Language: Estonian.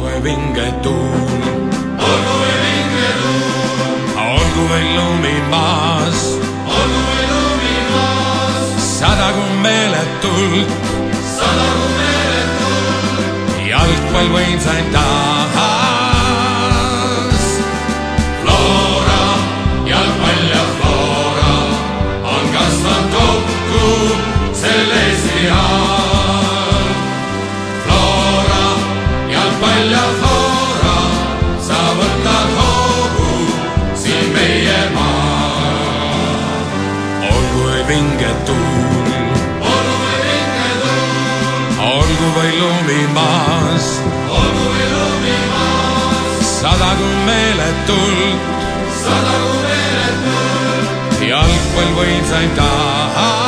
või vinge tuul, olgu või vinge tuul, olgu või lumimaas, olgu või lumimaas, sadagu meeletult, sadagu meeletult, jalgpall võimsaim taas. Flora, jalgpall ja Flora on kasvanud kokku sel Eesti jalgpall ja Flora, sa võtad hoogu siin meie maal. olgu või vinge tuul, olgu või vinge tuul, olgu või lumimaas, olgu või lumimaas, sadagu meeletult, sadagu meeletult, jalgpall võimsaim taas.